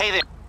Hey there.